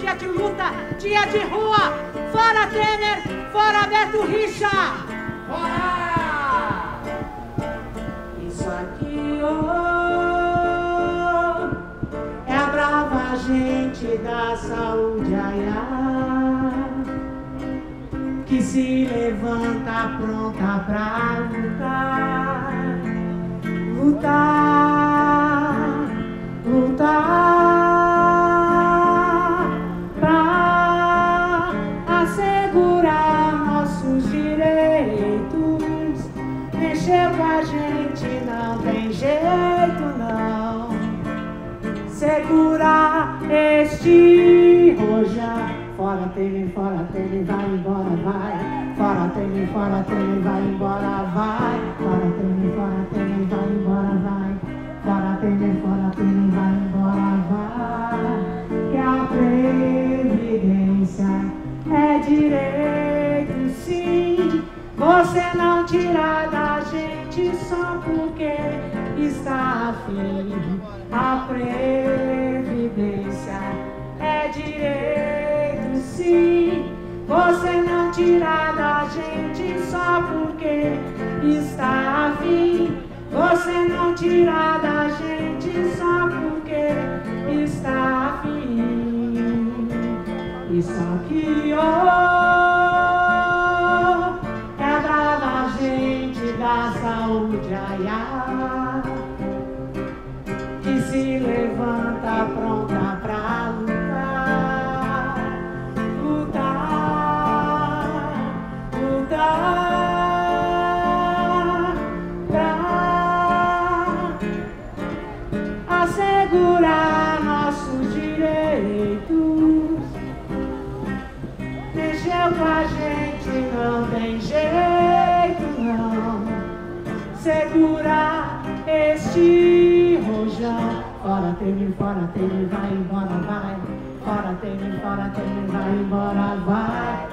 dia de luta, dia de rua. Fora Temer, fora Beto Richa. Fora! Isso aqui, oh, é a brava gente da saúde, ai, ai, que se levanta pronta pra lutar, lutar, gente não tem jeito, não. Segurar este rojão. Fora teme, fora teme, vai embora, vai. Fora teme, fora teme, vai embora, vai. Fora teme, fora teme, vai embora, vai. Fora teme, fora teme, vai embora, vai. Que a previdência é direito, sim. Você não tira da gente só porque está afim. A previdência é direito, sim. Você não tira da gente só porque está afim. Você não tira da gente só porque está afim. Isso aqui, oh, saúde, Segurar este rojão. Fora teme, fora teme, vai embora, vai. Fora teme, fora teme, vai embora, vai.